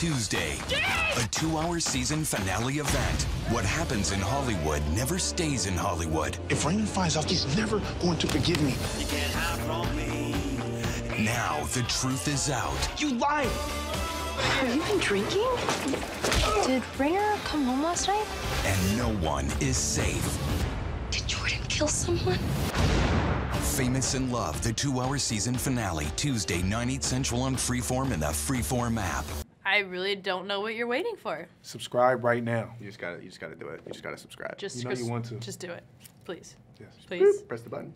Tuesday. A two hour season finale event. What happens in Hollywood never stays in Hollywood. If Raymond finds out, he's never going to forgive me. Now the truth is out. You lied! Have you been drinking? Did Rainer come home last night? And no one is safe. Did Jordan kill someone? Famous in Love, the two hour season finale, Tuesday, 9, 8 central on Freeform and the Freeform app. I really don't know what you're waiting for. Subscribe right now. You just gotta, you just gotta do it. You just gotta subscribe. Just You know just- you want to. Just do it, please. Yes. Please. Press the button.